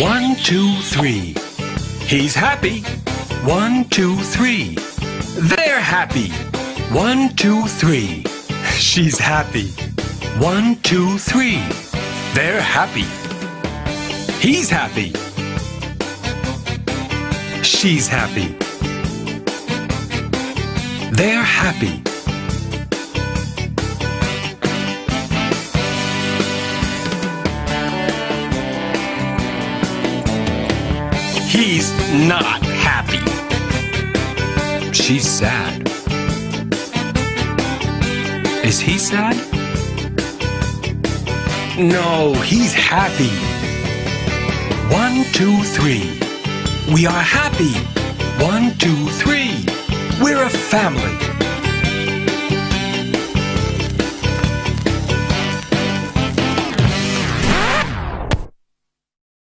One, two, three. He's happy. One, two, three. They're happy. One, two, three. She's happy. One, two, three. They're happy. He's happy. She's happy. They're happy. He's not happy. She's sad. Is he sad? No, he's happy. One, two, three. We are happy. One, two, three. We're a family.